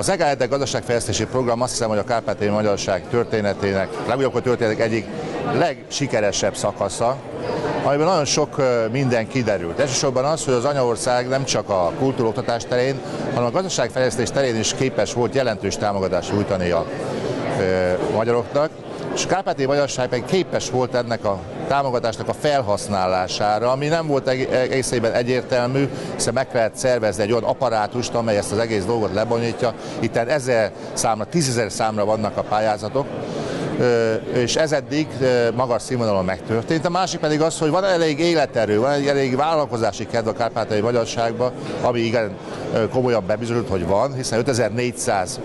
Az EGAEDE gazdaságfejlesztési program azt hiszem, hogy a Kárpátai Magyarság történetének, legújabb történetek egyik legsikeresebb szakasza, amiben nagyon sok minden kiderült. Elsősorban az, hogy az anyaország nem csak a kultúroktatás terén, hanem a gazdaságfejlesztés terén is képes volt jelentős támogatást nyújtani a magyaroknak, és a Kárpáti Magyarság képes volt ennek a támogatásnak a felhasználására, ami nem volt egészében egyértelmű, hiszen meg kellett szervezni egy olyan apparátust, amely ezt az egész dolgot lebonyítja. Itt ezer számra, tízezer számra vannak a pályázatok, és ez eddig magas színvonalon megtörtént. A másik pedig az, hogy van elég életerő, van elég vállalkozási kedv a kárpátai magyarságban, ami igen komolyan bebizonyult, hogy van, hiszen 5400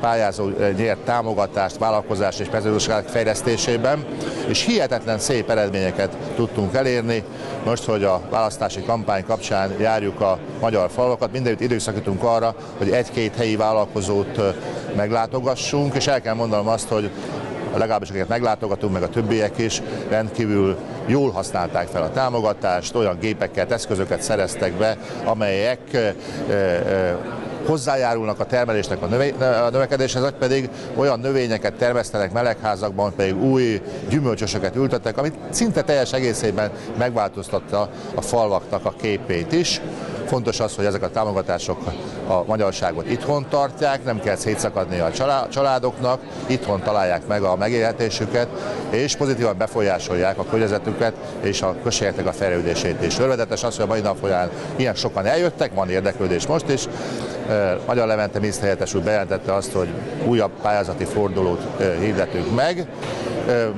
pályázó nyert támogatást vállalkozás és mezőgazdaság fejlesztésében, és hihetetlen szép eredményeket tudtunk elérni. Most, hogy a választási kampány kapcsán járjuk a magyar falakat, mindenütt időszakítunk arra, hogy egy-két helyi vállalkozót meglátogassunk, és el kell mondanom azt, hogy legalábbis akiket meglátogatunk, meg a többiek is rendkívül jól használták fel a támogatást, olyan gépeket, eszközöket szereztek be, amelyek hozzájárulnak a termelésnek a, növe, a növekedéshez, vagy pedig olyan növényeket termesztenek melegházakban, pedig új gyümölcsösöket ültettek, amit szinte teljes egészében megváltoztatta a falvaknak a képét is. Fontos az, hogy ezek a támogatások a magyarságot itthon tartják, nem kell szétszakadni a családoknak, itthon találják meg a megélhetésüket, és pozitívan befolyásolják a környezetüket és a községeknek a fejlődését is. Örvedetes az, hogy a mai nap folyán ilyen sokan eljöttek, van érdeklődés most is, Magyar Levente miniszterhelyettes úr bejelentette azt, hogy újabb pályázati fordulót hirdetünk meg.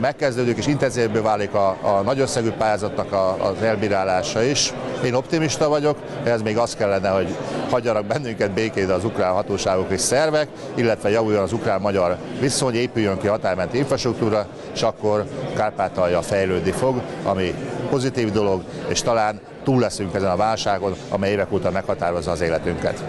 Megkezdődik és intenzívbé válik a, a nagy összegű pályázatnak a, az elbírálása is. Én optimista vagyok, ez még az kellene, hogy hagyjanak bennünket békét az ukrán hatóságok és szervek, illetve javuljon az ukrán-magyar viszony, épüljön ki határmenti infrastruktúra, és akkor Kárpátalja fejlődni fog, ami pozitív dolog, és talán túl leszünk ezen a válságon, amely évek óta meghatározza az életünket.